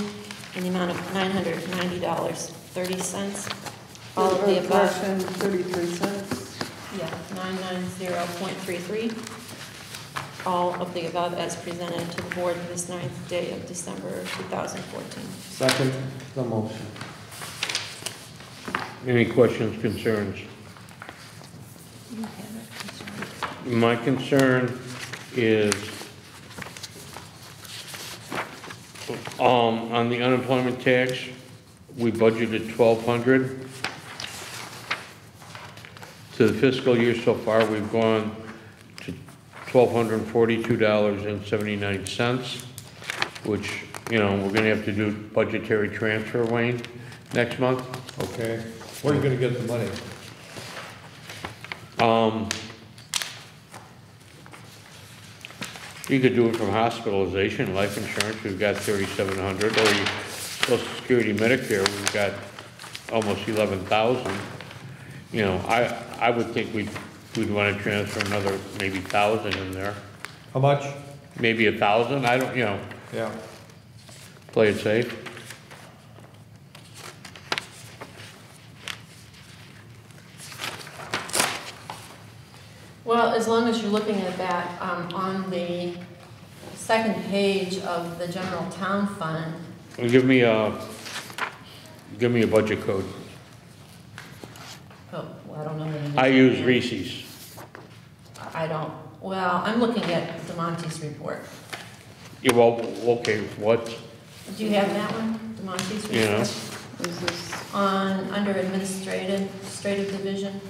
Speaker 6: in the amount of $990.30. All of the above.
Speaker 4: Correction, thirty-three cents.
Speaker 6: Yeah, 990.33. All of the above as presented to the board this ninth day of December 2014.
Speaker 2: Second the motion.
Speaker 1: Any questions, concerns? My concern is, um, on the unemployment tax, we budgeted twelve hundred. To the fiscal year so far, we've gone to twelve hundred and forty-two dollars and seventy-nine cents, which, you know, we're gonna have to do budgetary transfer, Wayne, next month.
Speaker 5: Okay. Where are you gonna get the money?
Speaker 1: Um, you could do it from hospitalization, life insurance, we've got thirty-seven hundred, or you, social security, Medicare, we've got almost eleven thousand. You know, I, I would think we'd, we'd wanna transfer another maybe thousand in there,
Speaker 5: How much?
Speaker 1: maybe a thousand, I don't, you know,
Speaker 5: Yeah.
Speaker 1: play it safe.
Speaker 6: Well, as long as you're looking at that, um, on the second page of the general town fund,
Speaker 1: Well, Give me a, give me a budget code.
Speaker 6: oh, well, I don't know. the
Speaker 1: I use
Speaker 6: name.
Speaker 1: Reese's.
Speaker 6: I don't, well, I'm looking at DeMonte's report.
Speaker 1: Yeah, well, okay, what,
Speaker 6: Do you have that one, DeMonte's report?
Speaker 1: Yeah.
Speaker 4: Is this,
Speaker 6: On, under administrative, administrative division?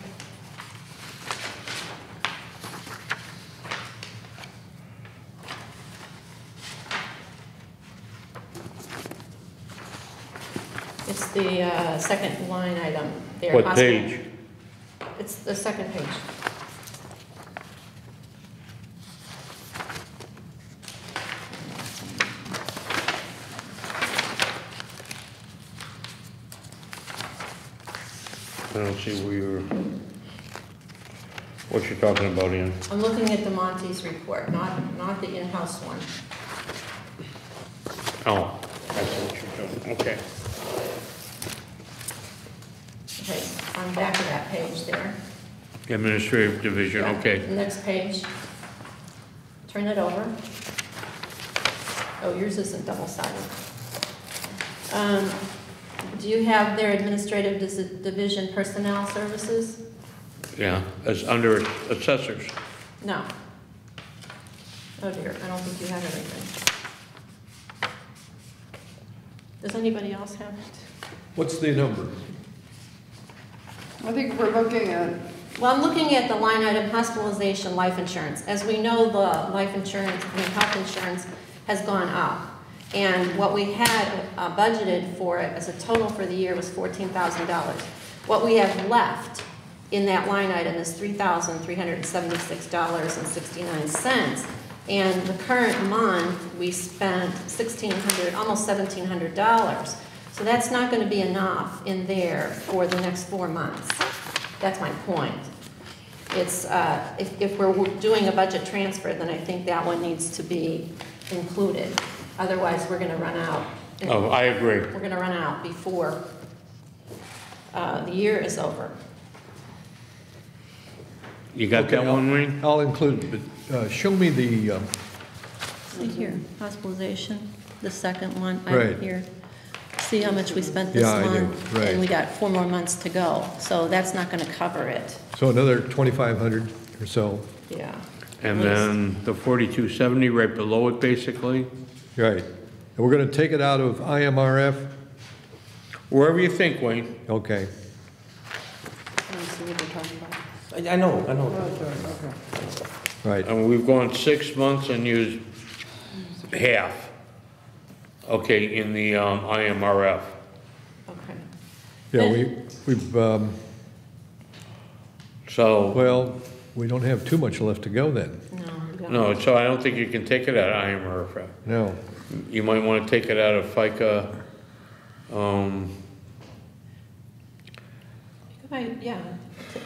Speaker 6: It's the uh, second line item there.
Speaker 1: what
Speaker 6: hospital-
Speaker 1: page?
Speaker 6: It's the second page.
Speaker 1: I don't see where you're, what you're talking about, Ian.
Speaker 6: I'm looking at the Monty's report, not, not the in-house one.
Speaker 1: Oh, I see what you're doing, okay.
Speaker 6: Okay, on back of that page there.
Speaker 1: Administrative division,
Speaker 6: Yeah,
Speaker 1: okay.
Speaker 6: Next page. Turn it over. Oh, yours isn't double-sided. Um, Do you have their administrative dis- division personnel services?
Speaker 1: Yeah, it's under assessors.
Speaker 6: No. Oh dear, I don't think you have everything. Does anybody else have it?
Speaker 5: What's the number?
Speaker 4: I think we're looking at,
Speaker 6: Well, I'm looking at the line item hospitalization, life insurance. As we know, the life insurance, mean, health insurance has gone up. And what we had uh, budgeted for it as a total for the year was fourteen thousand dollars. What we have left in that line item is three thousand three hundred and and. And the current month, we spent $1,600, almost seventeen hundred dollars. So that's not gonna be enough in there for the next four months. That's my point. It's, uh, if, if we're doing a budget transfer, then I think that one needs to be included. Otherwise, we're gonna run out.
Speaker 1: Oh, I agree.
Speaker 6: We're gonna run out before, uh, the year is over.
Speaker 1: You got that one, Wayne?
Speaker 5: I'll include, it, but uh, show me the, um,
Speaker 6: See here, hospitalization, the second one, I
Speaker 5: Right.
Speaker 6: have here. See how much we spent this
Speaker 5: Yeah, I do,
Speaker 6: month?
Speaker 5: right.
Speaker 6: And we got four more months to go, so that's not gonna cover it,
Speaker 5: so another 2,500 or so.
Speaker 6: yeah.
Speaker 1: And then the forty-two seventy right below it, basically.
Speaker 5: Right. And we're going to take it out of IMRF?
Speaker 1: Wherever you think, Wayne.
Speaker 5: Okay.
Speaker 6: Let me see what they're talking about.
Speaker 2: I I know, I know.
Speaker 5: Oh, right.
Speaker 1: And we've gone six months and used half. Okay, in the, um, IMRF.
Speaker 6: Okay.
Speaker 5: Yeah, we, we've, um,
Speaker 1: So,
Speaker 5: well, we don't have too much left to go then.
Speaker 6: No, we
Speaker 1: no, so I don't think you can take it out of IMRF.
Speaker 5: No.
Speaker 1: You might wanna take it out of FICA, um,
Speaker 6: You might- Yeah,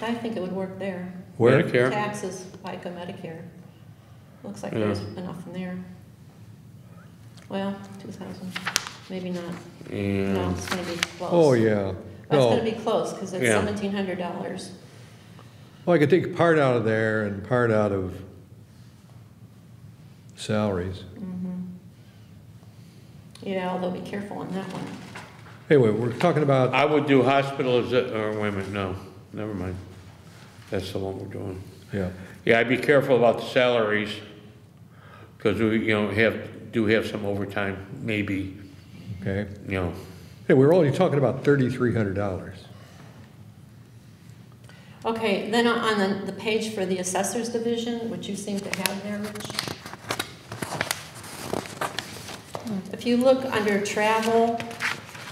Speaker 6: I think it would work there.
Speaker 5: Where?
Speaker 1: Medicare.
Speaker 6: Taxes, FICA, Medicare. Looks like
Speaker 1: Yeah.
Speaker 6: there's enough in there. Well, two thousand, maybe not. Mm. No,
Speaker 1: And,
Speaker 6: it's gonna be close.
Speaker 5: Oh, yeah.
Speaker 6: Well, it's gonna be close, because it's
Speaker 1: Yeah.
Speaker 6: seventeen hundred dollars.
Speaker 5: Well, I could take part out of there and part out of salaries. Mm-hmm.
Speaker 6: Yeah, although be careful on that one.
Speaker 5: Anyway, we're talking about,
Speaker 1: I would do hospitaliza, uh, or oh, wait a minute, no, never mind. That's the one we're doing.
Speaker 5: yeah,
Speaker 1: Yeah, I'd be careful about the salaries, because we, you know, have, do have some overtime, maybe,
Speaker 5: okay.
Speaker 1: you know.
Speaker 5: Hey, we're only talking about $3,300.
Speaker 6: Okay, then on the, the page for the assessors division, which you seem to have there, Rich. If you look under travel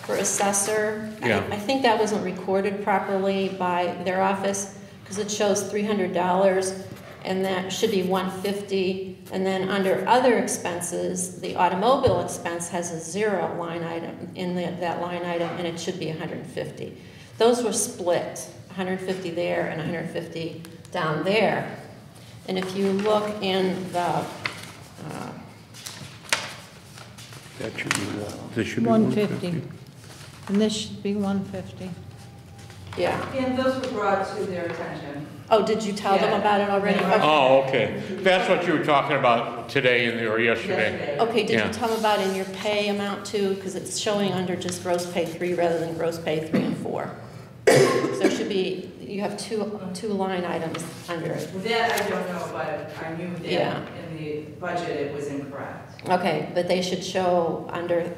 Speaker 6: for assessor, I,
Speaker 1: Yeah.
Speaker 6: I think that wasn't recorded properly by their office, because it shows three hundred dollars, and that should be one fifty. And then under other expenses, the automobile expense has a zero line item in the, that line item, and it should be hundred and fifty. Those were split, hundred and fifty there and hundred and fifty down there. And if you look in the, uh,
Speaker 1: That should be, one- this should be.
Speaker 3: 150. And this should be 150.
Speaker 6: yeah,
Speaker 7: And those were brought to their attention.
Speaker 6: Oh, did you tell them
Speaker 7: Yeah.
Speaker 6: about it already? Okay.
Speaker 1: Oh, okay. That's what you were talking about today and, or yesterday.
Speaker 7: Yesterday.
Speaker 6: Okay, did
Speaker 1: Yeah.
Speaker 6: you tell them about in your pay amount too? Because it's showing under just gross pay three rather than gross pay three and four. So there should be, you have two, two line items under it.
Speaker 7: That I don't know, but I knew
Speaker 6: Yeah.
Speaker 7: that in the budget it was incorrect.
Speaker 6: Okay, but they should show under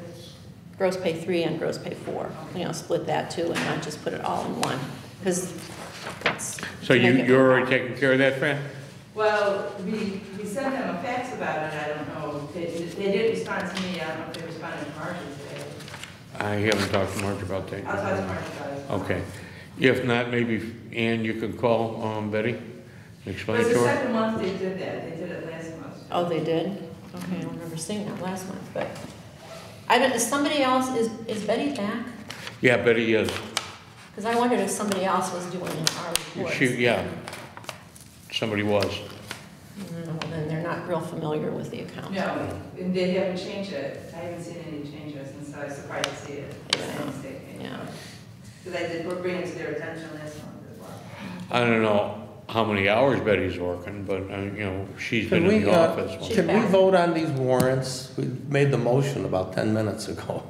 Speaker 6: gross pay three and gross pay four. You know, split that too and not just put it all in one. Because that's.
Speaker 1: So you,
Speaker 6: make it-
Speaker 1: you're already taking care of that, Fran?
Speaker 7: Well, we, we sent them a fax about it, I don't know, they, they didn't respond to me, I don't know if they responded to Margie today.
Speaker 1: I haven't talked to Marge about that.
Speaker 7: I'll talk to Margie about it.
Speaker 1: Okay. If not, maybe, Ann, you can call, um, Betty, and
Speaker 7: It
Speaker 1: explain
Speaker 7: was
Speaker 1: to
Speaker 7: the
Speaker 1: her.
Speaker 7: second month they did that, they did it last month.
Speaker 6: Oh, they did? Okay, I don't remember seeing that last month, but. I don't, is somebody else, is, is Betty back?
Speaker 1: Yeah, Betty is.
Speaker 6: Because I wondered if somebody else was doing our reports.
Speaker 1: She, yeah, somebody was.
Speaker 6: Mm, Well, then they're not real familiar with the account.
Speaker 7: No, and they haven't changed it, I haven't seen any changes, and so I was surprised to see it.
Speaker 6: Yeah. Yeah.
Speaker 7: Because I did, we're bringing it to their attention last month as well.
Speaker 1: I don't know how many hours Betty's working, but, uh, you know, she's been
Speaker 2: Can
Speaker 1: in
Speaker 2: we,
Speaker 1: the
Speaker 2: uh,
Speaker 1: office.
Speaker 6: She's
Speaker 2: can we vote on these warrants? We made the motion about 10 minutes ago.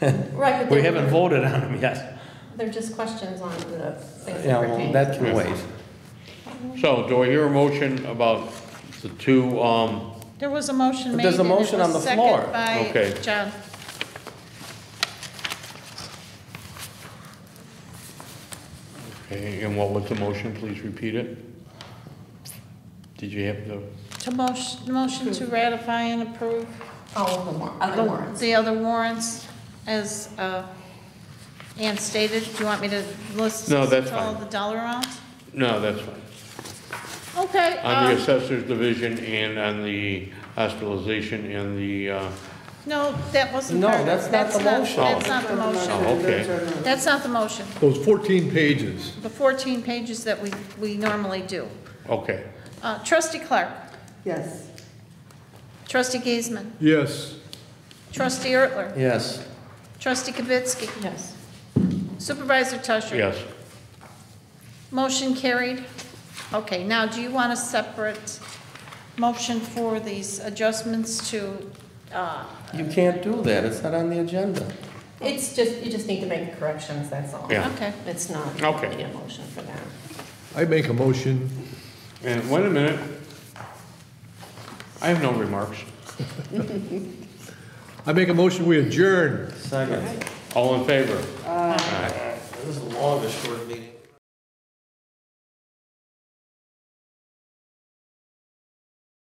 Speaker 6: Right, but
Speaker 2: We
Speaker 6: they're,
Speaker 2: haven't voted on them yet.
Speaker 6: They're just questions on the things
Speaker 2: Yeah,
Speaker 6: that
Speaker 2: well,
Speaker 6: pertain.
Speaker 2: that can wait.
Speaker 1: So, do I hear a motion about the two, um,
Speaker 3: There was a motion
Speaker 2: But
Speaker 3: made.
Speaker 2: there's a
Speaker 3: and it
Speaker 2: motion on the floor.
Speaker 3: seconded by
Speaker 1: Okay.
Speaker 3: John.
Speaker 1: okay, and what was the motion? Please repeat it. Did you have the,
Speaker 3: To motion, motion to ratify and approve
Speaker 6: All of the war, other warrants.
Speaker 3: the other warrants as uh, Ann stated. Do you want me to list
Speaker 1: No, that's
Speaker 3: all
Speaker 1: fine.
Speaker 3: the dollar amounts?
Speaker 1: no, that's fine.
Speaker 3: Okay.
Speaker 1: On the
Speaker 3: um,
Speaker 1: assessors division and on the hospitalization and the, uh,
Speaker 3: No, that wasn't
Speaker 2: No,
Speaker 3: part of it.
Speaker 2: that's not the motion.
Speaker 3: That's not the motion.
Speaker 1: Oh, okay.
Speaker 3: That's not the motion.
Speaker 5: Those 14 pages.
Speaker 3: The 14 pages that we, we normally do.
Speaker 1: Okay.
Speaker 3: Uh, Trustee Clark,
Speaker 4: Yes.
Speaker 3: trustee Giesman,
Speaker 5: Yes,
Speaker 3: trustee Ertler,
Speaker 2: Yes.
Speaker 3: trustee Kavitsky,
Speaker 6: Yes.
Speaker 3: Supervisor Tusher.
Speaker 1: Yes.
Speaker 3: Motion carried. Okay, now, do you want a separate motion for these adjustments to, uh,
Speaker 2: You can't do that, it's not on the agenda.
Speaker 6: It's just, you just need to make corrections, that's all.
Speaker 1: Yeah.
Speaker 3: okay.
Speaker 6: It's not
Speaker 1: Okay.
Speaker 6: really a motion for that.
Speaker 5: I make a motion,
Speaker 1: And wait a minute. I have no remarks.
Speaker 5: I make a motion, we adjourn.
Speaker 2: Second.
Speaker 1: All in favor?
Speaker 2: This is the longest short meeting.